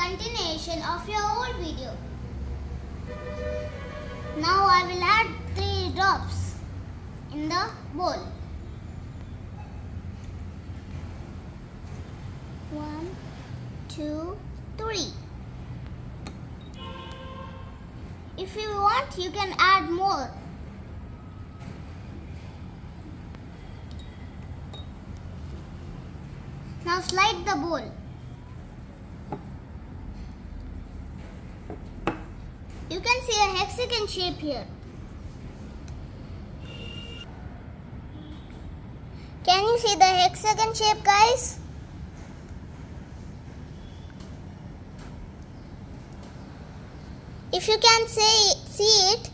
continuation of your old video. Now I will add 3 drops in the bowl. One, two, three. If you want, you can add more. Now slide the bowl. You can see a hexagon shape here. Can you see the hexagon shape guys? If you can say see it,